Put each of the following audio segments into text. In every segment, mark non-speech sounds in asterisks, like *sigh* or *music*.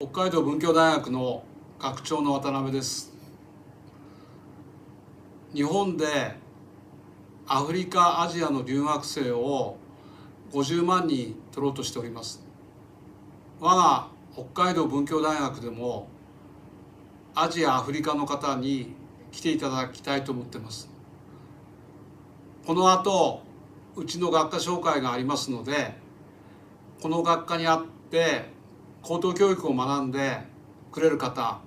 北海道文教大学の学長の渡辺です。日本でアフリカアジアの留学生を50万人取ろうとしております。我が北海道文教大学でもアジアアフリカの方に来ていただきたいと思ってます。この後うちの学科紹介がありますのでこの学科にあって高等教育を学んでくれる方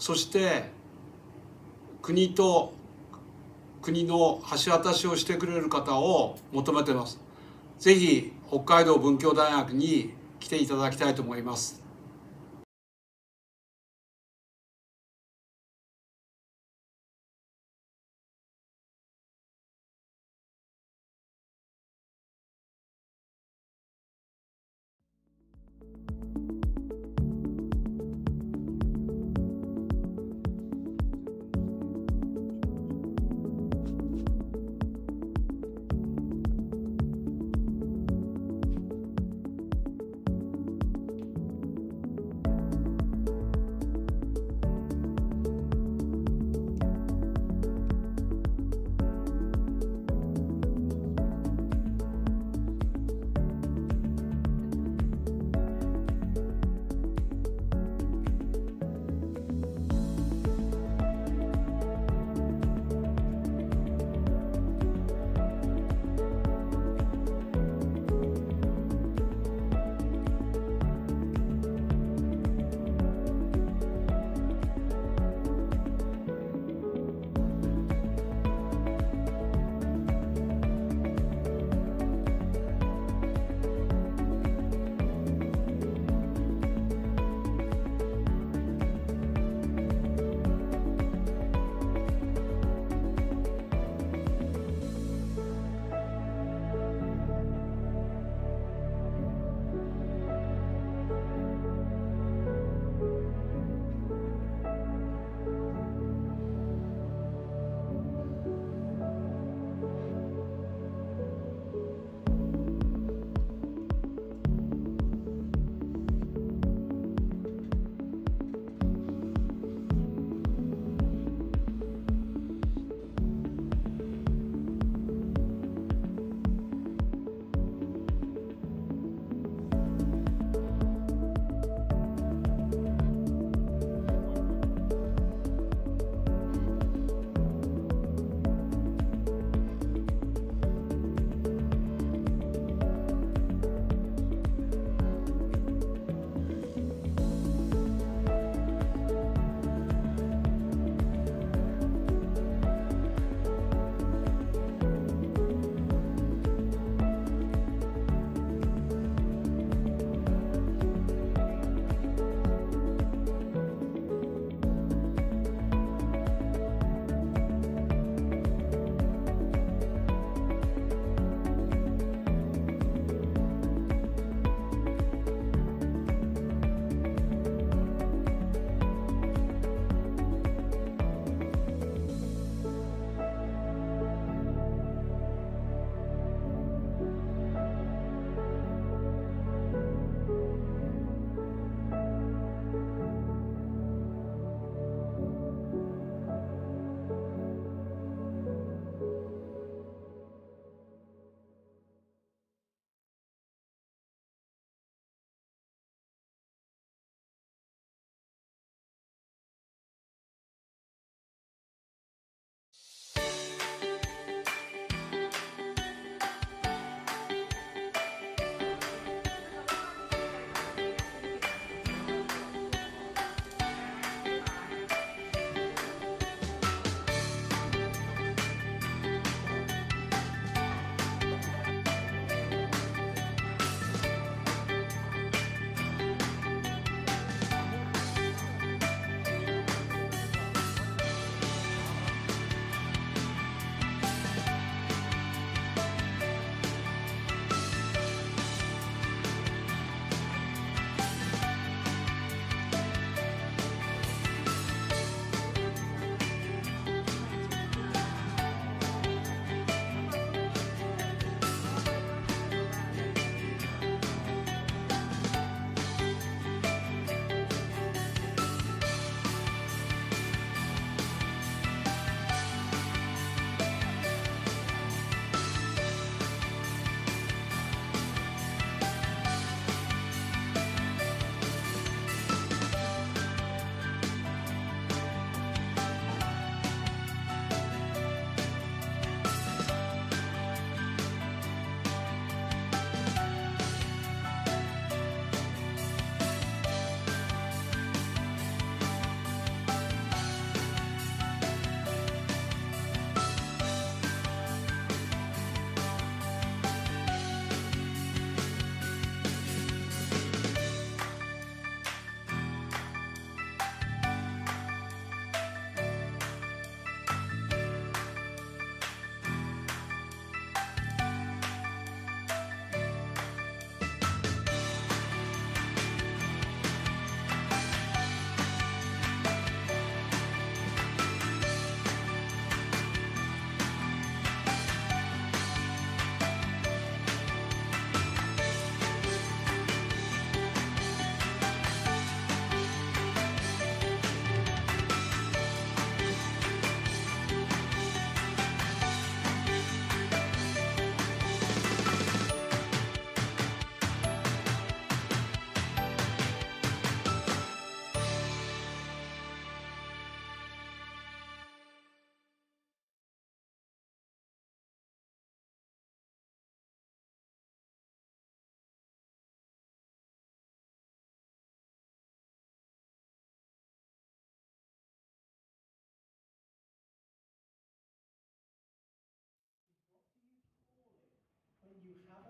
そして国と国の橋渡しをしてくれる方を求めてます。ぜひ北海道文教大学に来ていただきたいと思います。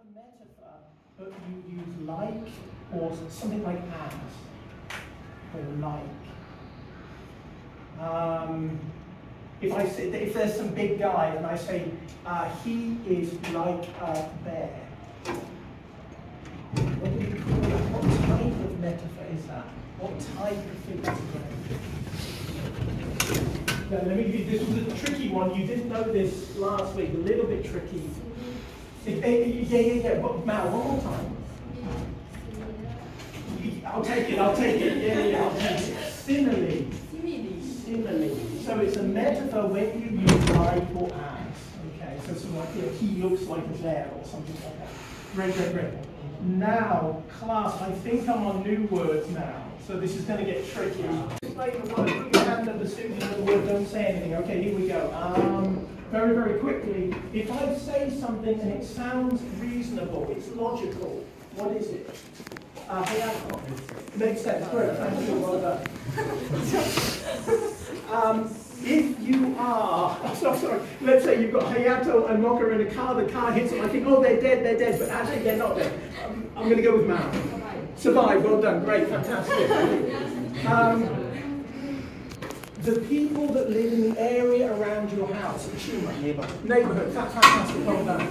A metaphor, but you use like or something like as or like. Um, if I say if there's some big guy and I say uh, he is like a bear, what do we call that? What type of metaphor is that? What type of figure? Now, let me give you, this was a tricky one. You didn't know this last week. A little bit tricky. If, eh, yeah, yeah, yeah. But Mal, one more time. I'll take it. I'll take it. Yeah, yeah. I'll take it. Simile. Simile. So it's a metaphor when you use or as. Okay. So something like know, he looks like a bear or something like that. Great, great, great. Now, class, I think I'm on new words now. So this is going to get tricky. Explain the word. Put your hand up the students of the word. Don't say anything. Okay, here we go. Um, very, very quickly. If I say something and it sounds reasonable, it's logical. What is it? Uh, hayato. Makes sense. Great. Thank you. Well done. *laughs* um, if you are, *laughs* oh, sorry, sorry, let's say you've got Hayato and Mocha in a car, the car hits them, I think, oh, they're dead, they're dead, but actually they're not dead. Um, I'm going to go with Mal. Survive, well done, great, fantastic. *laughs* Um, the people that live in the area around your house, neighborhood, neighborhood, that's fantastic, well done.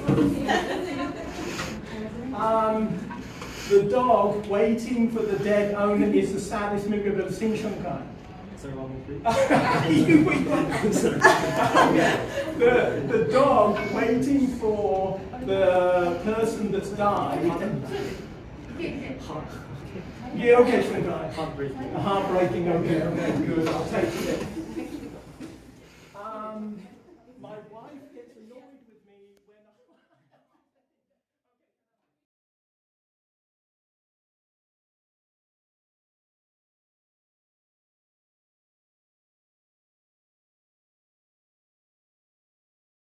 Um, the dog waiting for the dead owner is the saddest movie I've ever seen, Shunkai. you will answer. the, the dog waiting for the person that's died. *laughs* Yeah, okay, Shunkai. Heartbreaking. Heartbreaking, okay, okay, good. I'll take it.